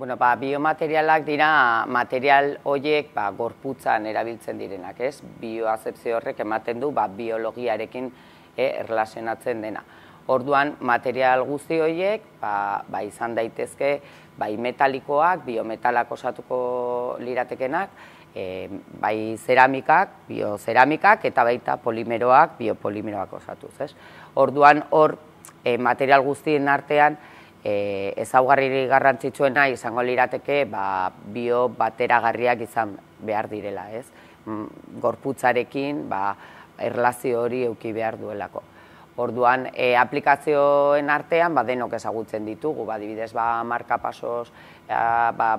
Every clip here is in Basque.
Bueno, ba, biomaterialak dira material horiek ba, gorputzan erabiltzen direnak, ez? Bioazepzio horrek ematen du ba, biologiarekin e, erlazionatzen dena. Orduan, material guzti horiek ba, ba, izan daitezke bai metalikoak, biometalak osatuko liratekenak, e, bai zeramikak, biozeramikak eta baita polimeroak, biopolimeroak osatuz. Ez? Orduan, hor e, material guztien artean, e, ezaugarri garrantzitsuena izango lirateke ba, bio bateragarriak izan behar direla, ez? Mm, gorputzarekin ba, erlazio hori euki behar duelako. Orduan, e, aplikazioen artean ba, denok ezagutzen ditugu, ba, dibidez, ba, marka pasos, ba,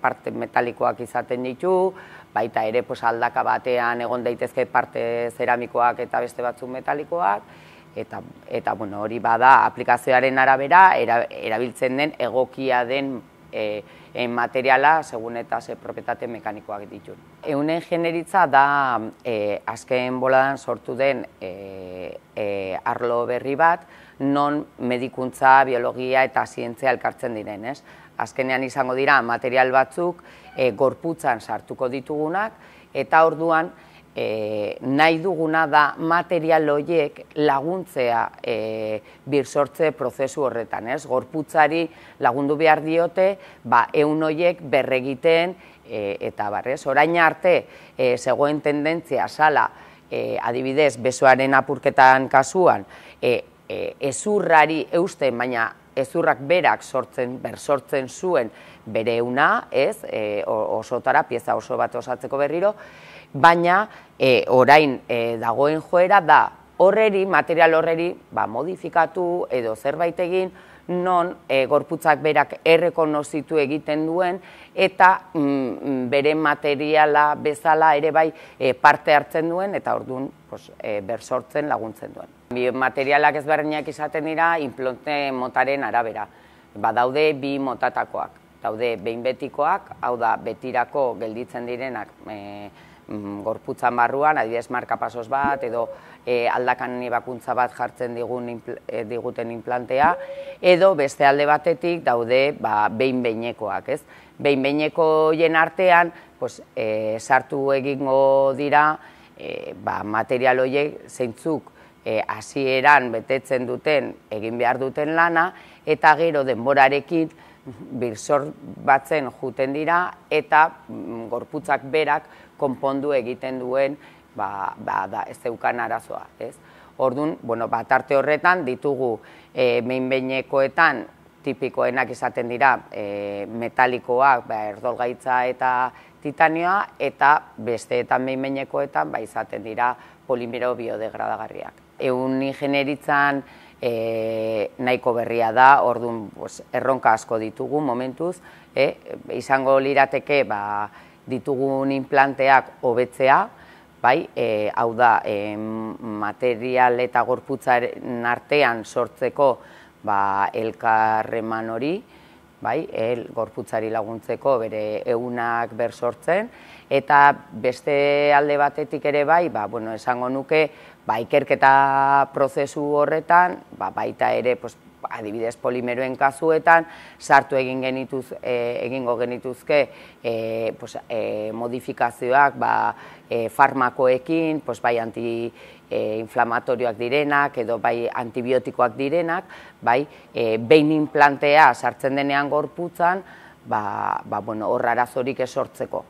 parte metalikoak izaten ditu, baita ere pues, aldaka batean egon daitezke parte zeramikoak eta beste batzuk metalikoak, eta, eta bueno, hori bada aplikazioaren arabera erabiltzen den egokia den e, e, materiala segun eta ze propietate mekanikoak ditu. Eunen generitza da e, azken boladan sortu den e, e, arlo berri bat, non medikuntza, biologia eta zientzia elkartzen diren. Ez? Azkenean izango dira material batzuk e, gorputzan sartuko ditugunak, eta orduan e, nahi duguna da material horiek laguntzea e, birsortze prozesu horretan, ez? Gorputzari lagundu behar diote, ba, eun horiek berregiten e, eta barrez. Orain arte, e, zegoen tendentzia sala, e, adibidez, besoaren apurketan kasuan, e, e, ezurrari eusten, baina ezurrak berak sortzen, bersortzen zuen bere euna, ez, e, osotara, pieza oso bat osatzeko berriro, baina e, orain e, dagoen joera da horreri, material horreri, ba, modifikatu edo zerbait egin, non e, gorputzak berak errekonozitu egiten duen eta mm, bere materiala bezala ere bai e, parte hartzen duen eta orduan pues, e, bersortzen laguntzen duen. Materialak ezberdinak izaten dira implante motaren arabera. Badaude bi motatakoak. Daude behin betikoak, hau da betirako gelditzen direnak e, Mm, gorputzan barruan, adibidez marka pasos bat, edo e, aldakan bakuntza bat jartzen digun, e, diguten implantea, edo beste alde batetik daude ba, behin behinekoak, ez? Behin behineko jen artean, pues, e, sartu egingo dira e, ba, material horiek zeintzuk e, hasieran betetzen duten, egin behar duten lana, eta gero denborarekin, birsor batzen juten dira eta mm, gorputzak berak konpondu egiten duen ba, ba, da, ez zeukan arazoa. Ez? Orduan, bueno, bat arte horretan ditugu e, behinbeinekoetan tipikoenak izaten dira e, metalikoak, ba, erdolgaitza eta titanioa, eta besteetan behinbeinekoetan ba, izaten dira polimero biodegradagarriak. Egun ingenieritzan e, nahiko berria da, orduan pues, erronka asko ditugu momentuz, e, izango lirateke ba, ditugun implanteak hobetzea, bai, e, hau da, e, material eta gorputzaren artean sortzeko ba, elkarreman hori, bai, el, gorputzari laguntzeko bere eunak ber sortzen, eta beste alde batetik ere bai, ba, bueno, esango nuke, ba, ikerketa prozesu horretan, ba, baita ere, pues, adibidez polimeroen kasuetan, sartu egin genituz, e, egingo genituzke e, pues, e, modifikazioak ba, e, farmakoekin, pues, bai antiinflamatorioak direnak edo bai antibiotikoak direnak, bai e, behin implantea sartzen denean gorputzan, ba, ba, bueno, horra arazorik esortzeko.